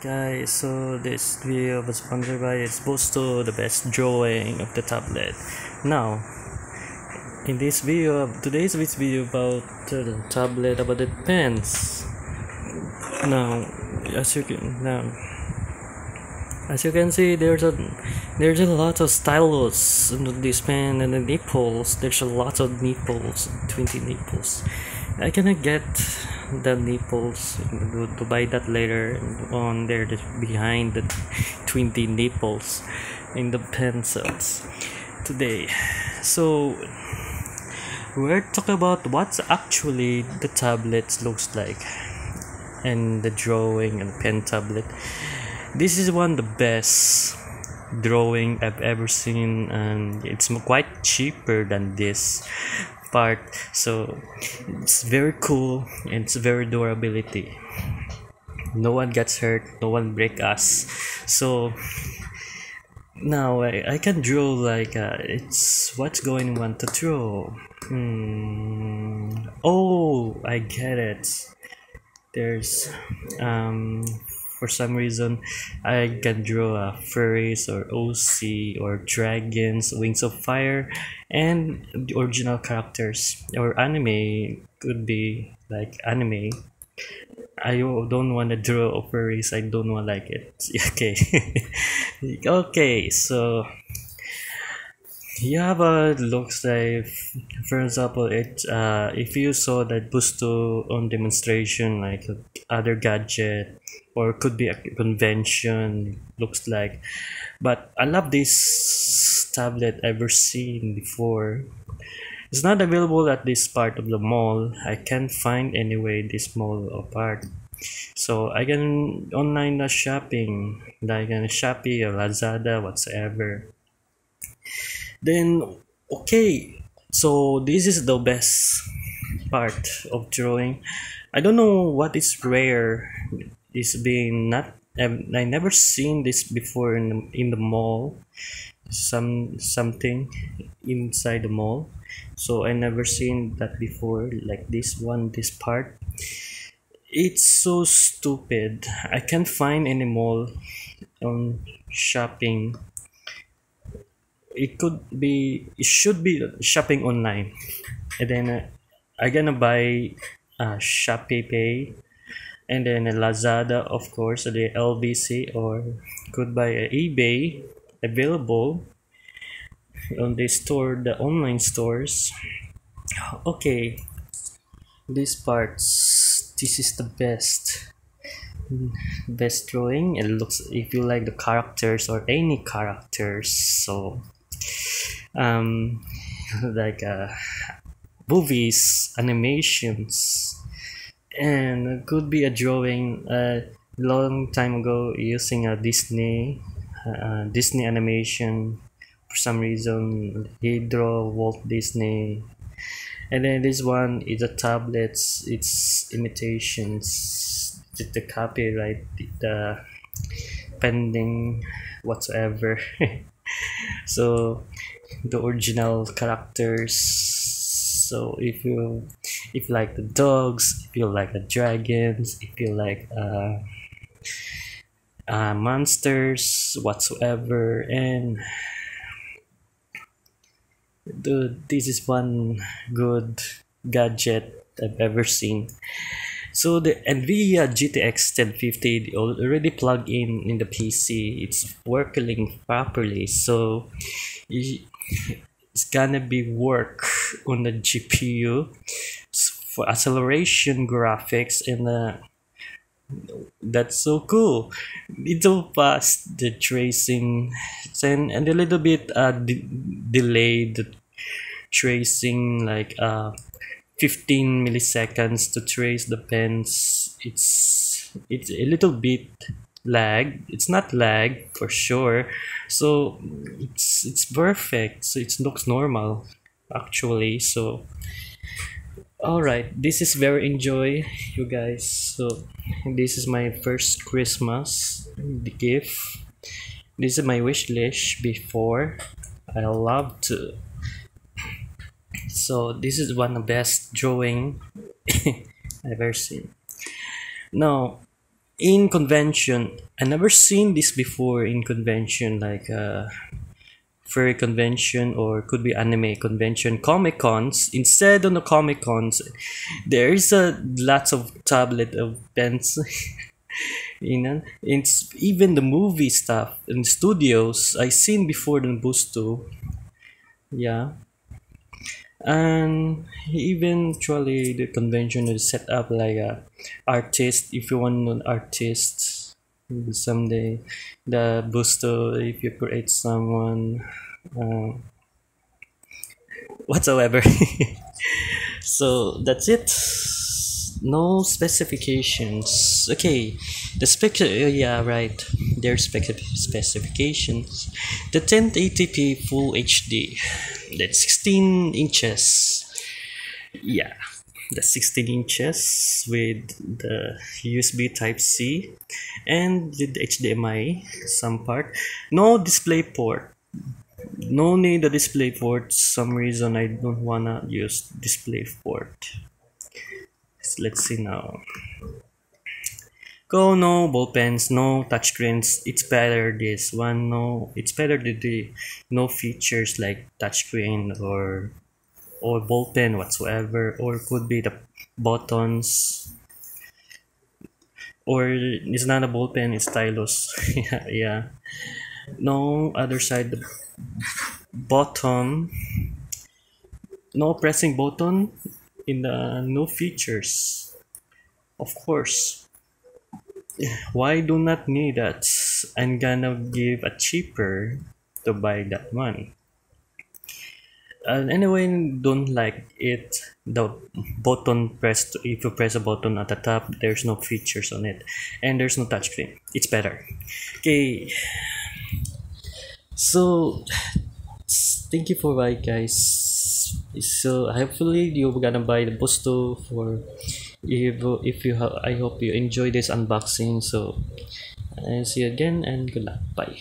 guys so this video was sponsored by it's to the best drawing of the tablet. Now in this video today's video about the tablet about the pens. Now as you can now as you can see there's a there's a lot of stylus in this pen and the nipples. There's a lot of nipples 20 nipples. I cannot get the nipples to, buy that later on there behind the 20 nipples in the pencils today. So we're talking about what's actually the tablet looks like and the drawing and pen tablet. This is one of the best drawing I've ever seen and it's quite cheaper than this part. So it's very cool and it's very durability. No one gets hurt no one break us. So now I, I can draw like uh, it's what's going on to draw. Hmm. oh I get it. There's um for some reason I can draw a furries or OC or dragons, wings of fire, and the original characters or anime could be like anime. I don't want to draw furries. I don't want like it. Okay, okay. So have a looks like for example it uh if you saw that Bosto on demonstration like other gadget or could be a convention looks like. But i love this tablet I've ever seen before. It's not available at this part of the mall. I can't find anyway this mall part so i can online shopping. Like on shopee or lazada whatsoever. Then okay. So this is the best part of drawing. I don't know what is rare is being not I've, I never seen this before in the, in the mall. Some something inside the mall. So I never seen that before like this one this part. It's so stupid. I can't find any mall on shopping. It could be it should be shopping online. And then uh, I gonna buy uh, Shopee Pay and then Lazada of course the LBC or could buy eBay available on the store the online stores. Okay these parts this is the best. Best drawing. It looks if you like the characters or any characters so um like uh movies animations and could be a drawing a long time ago using a Disney uh, Disney animation. For some reason he draw Walt Disney. And then this one is a tablets it's imitations. The copyright the pending whatsoever. So the original characters. So if you if you like the dogs if you like the dragons if you like uh, uh monsters whatsoever. And dude this is one good gadget i've ever seen. So the nvidia gtx 1050 already plugged in in the pc it's working properly. So it's gonna be work on the GPU for acceleration graphics and uh, that's so cool. Little fast the tracing and, and a little bit uh de- delayed tracing like uh 15 milliseconds to trace the pens. It's it's a little bit lag. It's not lag for sure. So it's it's perfect. So it looks normal actually. So all right this is very enjoy you guys. So this is my first christmas the gift. This is my wish list before. I love to. So this is one of the best drawing i've ever seen. Now in convention i never seen this before in convention like uh furry convention or could be anime convention comic cons instead on the comic cons there is a lots of tablet of pens you know? It's even the movie stuff in studios i seen before the Bosto. Yeah. And eventually the convention is set up like a artist if you want an artist someday the booster if you create someone uh, whatsoever. So that's it. No specifications. Okay the spec uh, yeah right. There's spec specifications. The 1080p full hd that's 16 inches. Yeah that's 16 inches with the usb type c and with the hdmi some part. No display port. No need a display port. Some reason i don't wanna use display port. Let's see now. Go no ball pens no touchscreens. It's better this one no. It's better to the no features like touchscreen or or ball pen whatsoever or could be the buttons. Or it's not a ball pen it's stylus yeah yeah. No other side the bottom. No pressing button in the no features. Of course. Why do not need that? I'm gonna give a cheaper to buy that one and anyway don't like it. The button pressed if you press a button at the top there's no features on it. And there's no touchscreen. It's better. Okay. So thank you for buying guys. So hopefully you're gonna buy the Bosto for if if you have i hope you enjoy this unboxing. So see you again and good luck. Bye